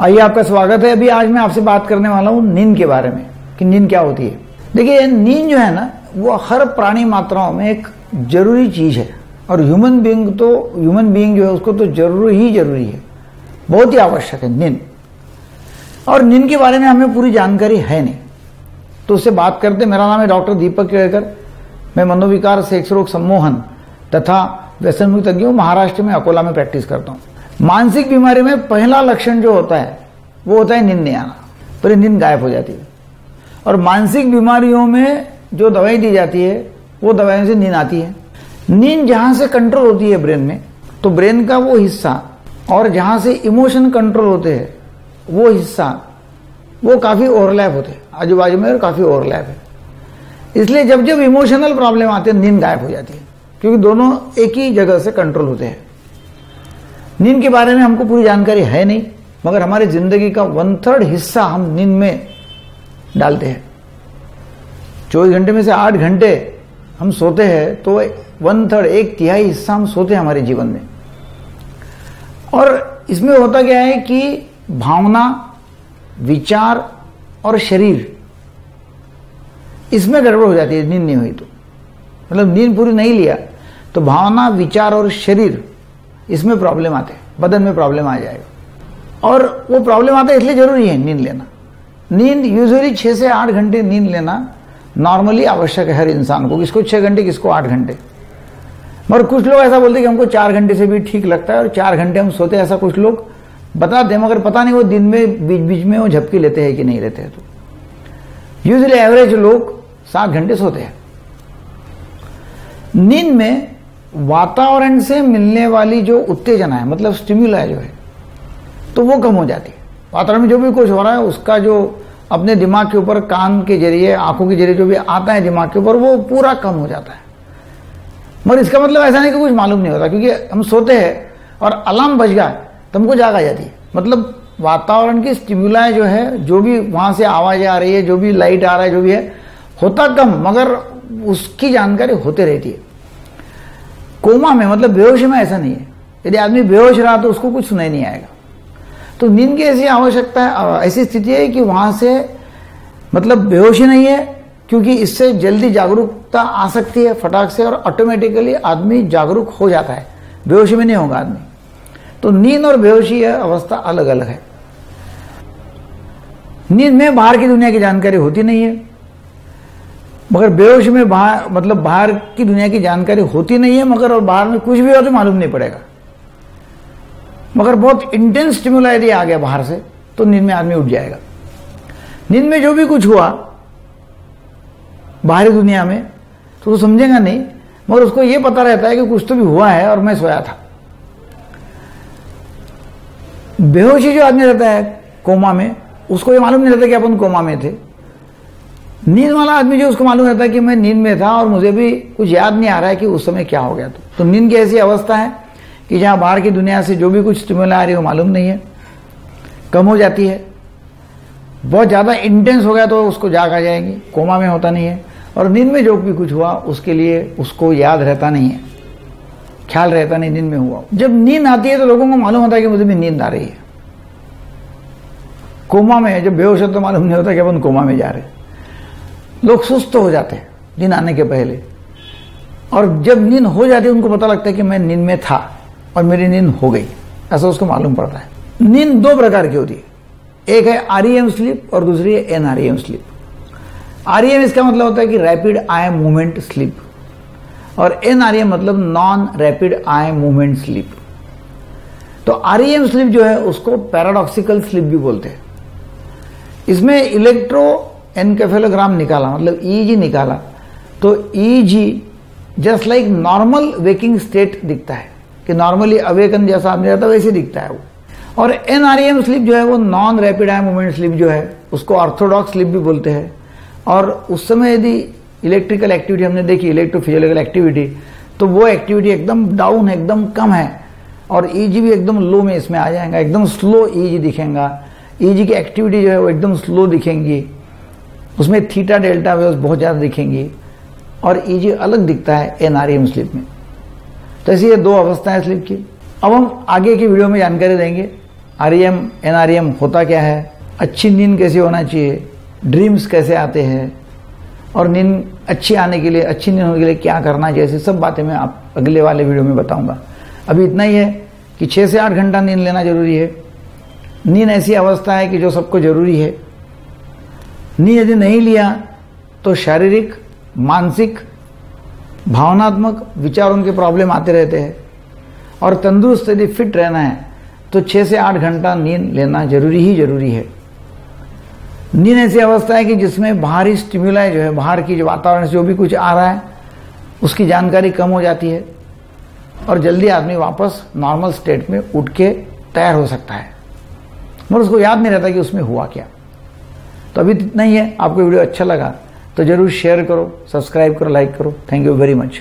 आइए, आपका स्वागत है। अभी आज मैं आपसे बात करने वाला हूँ नींद के बारे में, कि नींद क्या होती है। देखिए नींद जो है ना, वो हर प्राणी मात्राओं में एक ज़रूरी चीज़ है। और ह्यूमन बीइंग तो ह्यूमन बीइंग जो है, उसको तो ज़रूरी ही ज़रूरी है। बहुत ही आवश्यक है नींद। और नींद के बारे में हमें पूरी जानकारी है नहीं। तो उससे बात करते मेरा नाम है डॉक्टर दीपक केड़कर मैं मनोविकार सेक्स रोग सम्मोहन तथा व्यसन मुक्त महाराष्ट्र में अकोला में प्रैक्टिस करता हूँ। मानसिक बीमारी में पहला लक्षण जो होता है, वो होता है नींद नहीं आना। पूरी नींद गायब हो जाती है। और मानसिक बीमारियों में जो दवाई दी जाती है, वो दवाइयों से नींद आती है। नींद जहाँ से कंट्रोल होती है ब्रेन में तो ब्रेन का वो हिस्सा और जहाँ से इमोशन कंट्रोल होते हैं, वो हिस्सा, वो काफ़ी ओवरलैप होते हैं। आजू बाजू में और काफ़ी ओवरलैप है। इसलिए जब जब इमोशनल प्रॉब्लम आते हैं, नींद गायब हो जाती है। क्योंकि दोनों एक ही जगह से कंट्रोल होते हैं। नींद के बारे में हमको पूरी जानकारी है नहीं, मगर हमारी ज़िंदगी का वन थर्ड हिस्सा हम नींद में डालते हैं। चौबीस घंटे में से आठ घंटे हम सोते हैं तो वन थर्ड एक तिहाई हिस्सा हम सोते हैं हमारे जीवन में। और इसमें होता क्या है कि भावना, विचार और शरीर, इसमें गड़बड़ हो जाती है, नींद नहीं हुई तो। मतलब नींद पूरी नहीं लिया तो भावना, विचार और शरीर इसमें प्रॉब्लम आते हैं, बदन में प्रॉब्लम आ जाएगा। और वो प्रॉब्लम आता है इसलिए ज़रूरी है नींद लेना। नींद यूजुअली छह से आठ घंटे नींद लेना नॉर्मली आवश्यक है हर इंसान को किसको छह घंटे, किसको आठ घंटे। मगर कुछ लोग ऐसा बोलते हैं कि हमको चार घंटे से भी ठीक लगता है और चार घंटे हम सोते हैं, ऐसा कुछ लोग बताते हैं मगर पता नहीं वो दिन में बीच बीच में वो झपकी लेते हैं कि नहीं लेते हैं तो। यूजली एवरेज लोग सात घंटे सोते हैं। नींद में वातावरण से मिलने वाली जो उत्तेजना है मतलब स्टिम्युला जो है तो वो कम हो जाती है। वातावरण में जो भी कुछ हो रहा है, उसका जो अपने दिमाग के ऊपर, कान के ज़रिए, आँखों के ज़रिए जो भी आता है दिमाग के ऊपर, वो पूरा कम हो जाता है। मगर इसका मतलब ऐसा नहीं कि कुछ मालूम नहीं होता, क्योंकि हम सोते हैं और अलार्म बज गया तो हमको जाग आ जाती है। मतलब वातावरण की स्टिम्युला जो है, जो भी वहाँ से आवाज़ आ रही है, जो भी लाइट आ रहा है, जो भी है, होता कम, मगर उसकी जानकारी होते रहती है। कोमा में मतलब बेहोशी में ऐसा नहीं है। यदि आदमी बेहोश रहा तो उसको कुछ सुनाई नहीं आएगा। तो नींद की ऐसी आवश्यकता है ऐसी स्थिति है कि वहाँ से मतलब बेहोशी नहीं है, क्योंकि इससे जल्दी जागरूकता आ सकती है फटाक से, और ऑटोमेटिकली आदमी जागरूक हो जाता है। बेहोशी में नहीं होगा आदमी। तो नींद और बेहोशी अवस्था अलग अलग है। नींद में बाहर की दुनिया की जानकारी होती नहीं है। मगर बेहोश में बाहर मतलब बाहर की दुनिया की जानकारी होती नहीं है, मगर और बाहर में कुछ भी हो तो मालूम नहीं पड़ेगा। मगर बहुत इंटेंस स्टिमुला यदि आ गया बाहर से तो नींद में आदमी उठ जाएगा। नींद में जो भी कुछ हुआ, बाहरी दुनिया में तो वो समझेगा नहीं, मगर उसको ये पता रहता है कि कुछ तो भी हुआ है और मैं सोया था। बेहोशी जो आदमी रहता है कोमा में, उसको ये मालूम नहीं रहता कि अपन कोमा में थे। नींद वाला आदमी जो उसको मालूम रहता है कि मैं नींद में था और मुझे भी कुछ याद नहीं आ रहा है कि उस समय क्या हो गया तो, तो नींद की ऐसी अवस्था है कि जहाँ बाहर की दुनिया से जो भी कुछ स्टिमुला आ रही है वो मालूम नहीं है कम हो जाती है। बहुत ज़्यादा इंटेंस हो गया तो उसको जाग आ जाएगी कोमा में होता नहीं है। और नींद में जो भी कुछ हुआ उसके लिए उसको याद रहता नहीं है। ख्याल रहता नहीं नींद में हुआ। जब नींद आती है तो लोगों को मालूम होता है कि मुझे भी नींद आ रही है। कोमा में जब बेहोश तो मालूम नहीं होता कि अपन कोमा में जा रहे हैं। लोग सुस्त हो जाते हैं नींद आने के पहले। और जब नींद हो जाती है, उनको पता लगता है कि मैं नींद में था और मेरी नींद हो गई। ऐसा उसको मालूम पड़ता है। नींद दो प्रकार की होती है। एक है आरईएम स्लीप और दूसरी है एनआरईएम स्लीप आरईएम इसका मतलब होता है कि रैपिड आई मूवमेंट स्लीप और एनआरईएम मतलब non rapid eye movement sleep तो आरईएम स्लीप जो है, उसको पैराडॉक्सिकल स्लीप भी बोलते हैं। इसमें इलेक्ट्रो एनकेफेलोग्राम निकाला मतलब ईजी e निकाला। तो EEG just like normal waking state दिखता है, कि नॉर्मली अवेकन जैसा आदमी रहता है वैसे दिखता है वो। और एनआरईएम स्लिप जो है, वो non rapid eye movement sleep जो है, उसको ऑर्थोडॉक्स स्लिप भी बोलते हैं। और उस समय यदि इलेक्ट्रिकल एक्टिविटी हमने देखी इलेक्ट्रोफिजियोलॉजिकल एक्टिविटी तो वो एक्टिविटी एकदम डाउन है, एकदम कम है। और ईजी e भी एकदम लो में इसमें आ जाएगा, एकदम स्लो ईजी दिखेगा। ईजी की एक्टिविटी जो है, वो एकदम स्लो दिखेंगी। उसमें थीटा डेल्टा वेव्स बहुत ज़्यादा दिखेंगी और ईजी अलग दिखता है एनआरएम स्लिप में। तो ऐसी ये दो अवस्थाएँ स्लिप की। अब हम आगे की वीडियो में जानकारी देंगे R M N R M होता क्या है, अच्छी नींद कैसे होना चाहिए ड्रीम्स कैसे आते हैं, और नींद अच्छी आने के लिए, अच्छी नींद होने के लिए क्या करना चाहिए सब बातें मैं आप अगले वाले वीडियो में बताऊँगा। अभी इतना ही है कि छः से आठ घंटा नींद लेना ज़रूरी है। नींद ऐसी अवस्था है कि जो सबको ज़रूरी है। नींद यदि नहीं लिया तो शारीरिक, मानसिक, भावनात्मक विचारों के प्रॉब्लम आते रहते हैं। और तंदुरुस्त यदि फिट रहना है तो छह से आठ घंटा नींद लेना ज़रूरी ही ज़रूरी है। नींद ऐसी अवस्था है कि जिसमें बाहरी स्टिम्युलाई जो है, बाहर की जो वातावरण से जो भी कुछ आ रहा है, उसकी जानकारी कम हो जाती है और जल्दी आदमी वापस नॉर्मल स्टेट में उठ के तैयार हो सकता है। मगर उसको याद नहीं रहता कि उसमें हुआ क्या। तो अभी इतना ही है। आपको वीडियो अच्छा लगा तो ज़रूर शेयर करो सब्सक्राइब करो लाइक करो। Thank you very much